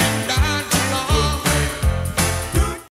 Now